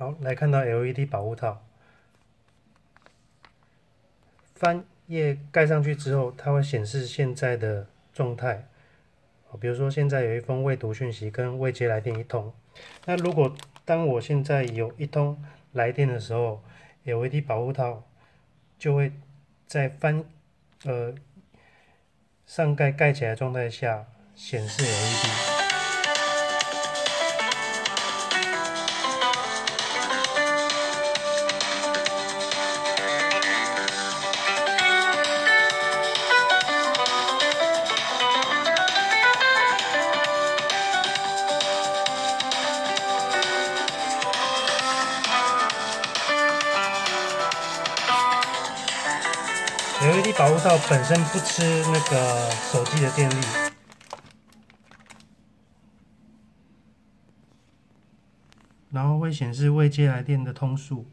好，来看到 LED 保护套，翻页盖上去之后，它会显示现在的状态。比如说现在有一封未读讯息跟未接来电一通。那如果当我现在有一通来电的时候，LED 保护套就会在翻呃上盖盖起来状态下显示 LED。LED 保护套本身不吃那个手机的电力，然后会显示未接来电的通数。